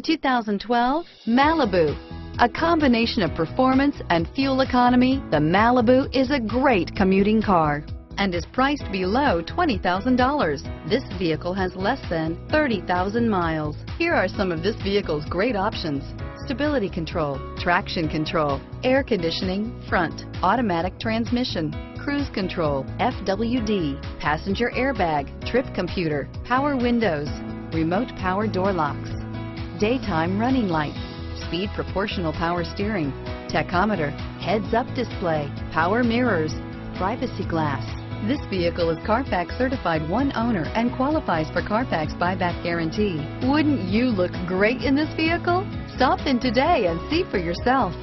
2012 Malibu. A combination of performance and fuel economy, the Malibu is a great commuting car and is priced below $20,000. This vehicle has less than 30,000 miles. Here are some of this vehicle's great options. Stability control, traction control, air conditioning, front, automatic transmission, cruise control, FWD, passenger airbag, trip computer, power windows, remote power door locks, daytime running lights, speed proportional power steering, tachometer, heads-up display, power mirrors, privacy glass. This vehicle is Carfax certified one owner and qualifies for Carfax buyback guarantee. Wouldn't you look great in this vehicle? Stop in today and see for yourself.